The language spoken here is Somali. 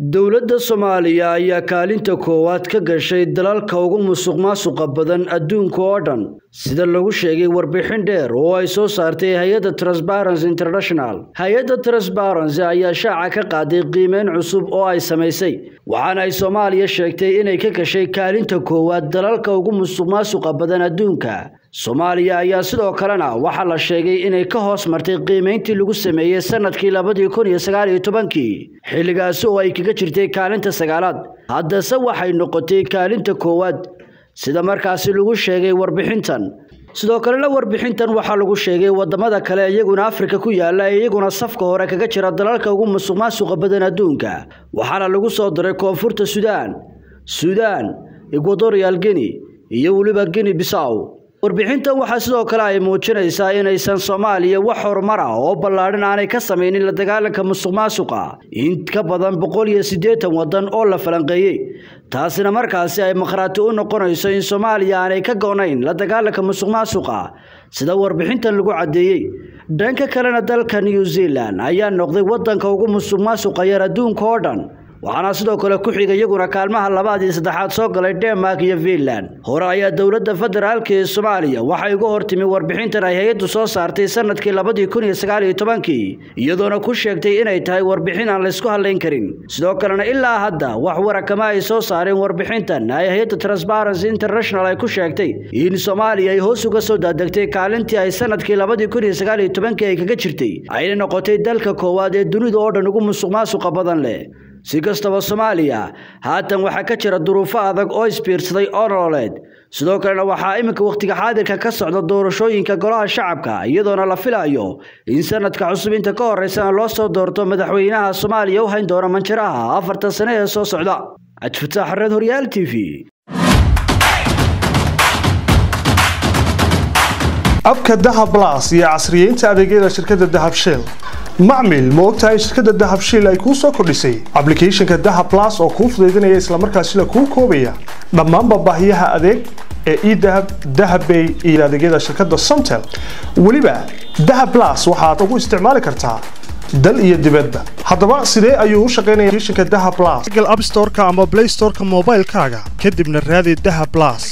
dowladda soomaaliya ayaa kaalinta koowaad ka gashay dalalka ugu musuqmaasuqa badan adduunka oo dhan. Sida lagu sheegay warbixin dheer oo ay soo saartay hay'adda transparency international. Hay'adda transparency ayaa shaaca ka qaaday qiimeyn cusub oo ay samaysay waxaana ay soomaaliya sheegtay inay ka gashay kaalinta koowaad dalalka ugu musuqmaasuqa badan adduunka soomaaliya ayaa sidoo kalena waxaa la sheegay inay ka hoos martay qiimeyntii lagu sameeyey sannadkii labadii kun iyo sagaal iyo tobankii. Xilligaasi oo ay kaga jirtay kaalinta sagaalaad haddase waxay noqotay kaalinta koowaad. Sida markaasi lagu sheegay warbixintan. Sidoo kalena warbixintan waxaa lagu sheegay waddamada kale iyaguna afrika ku yaalla ee iyaguna safka hore kaga jira dalalka ugu musuqmaasuqa badan adduunka. Waxaana lagu soo diray koonfurta suudaan suudaan equatorial guinea iyo weliba guinea bisaw warbixintan waxaa sidoo kale ay muujinaysaa inaysan soomaaliya wax horumar ah oo ballaadhan aanay ka samaynin la dagaalanka musuqmaasuqa. In ka badan boqol iyo siddeetan waddan oo la falanqeeyey. Taasina markaasi ay makhraati u noqonayso in soomaaliya aanay ka go-nayn la dagaalanka musuqmaasuqa. Sida warbixintan lagu caddeeyey dhanka kalena dalka new zealand ayaa noqday waddanka ugu musuqmaasuqa yar adduunka oo dhan waxaana sidoo kale ku xiga iyaguna kaalmaha labaad iyo saddexaad soo galay denmark iyo finland. Hore ayaa dowladda federaalka ee soomaaliya waxay uga hortimi warbixintan ay hay'addu soo saartay sannadkii labadii kun iyo sagaal iyo tobankii iyadoona ku sheegtay inay tahay warbixin aan laysku hadlayn karin. Sidoo kalena ilaa hadda wax warakama ay soo saareen warbixintan ay hay'adda transparency international ay ku sheegtay in soomaaliya ay hoos uga soo daadegtay kaalintii ay sannadkii labadii kun iyo sagaal iyo tobankii ay kaga jirtay ayna noqotay dalka koowaad ee dunida oo dhan ugu musuqmaasuqa badan leh si kastaba soomaaliya haatan waxaa ka jira duruufo adag oo isbiirsaday oo nololeed. Sidoo kalena waxaa iminka wakhtiga xaadirka ka socda doorashooyinka golaha shacabka iyadoona la filayo in sanadka cusub inta ka horeysana loo soo doorto madaxweynaha soomaaliya u hayn doona manjaraha afartan sane ee soo socda. Cabdifataax xareed horyaal t v. Abka dahab blas iyo casriyeynta adeegyada shirkadda dahab shell macmil ma ogtahay shirkadda dahab shiil ay kuu soo kordhisay. Ablicathonka dahab blas oo kuu fudaydinaya islamarkaasina kuu koobaya dhammaanba baahiyaha adeeg ee edahab dahabbay iyo adeegyada shirkadda somtel weliba dahab blas waxaad ugu isticmaali kartaa dal iyo dibadba. Haddaba sidee ayuu u shaqaynaya applicationka dahab blas google app storeka ama play storeka moobaylkaaga. Kadibna raadi dahab blas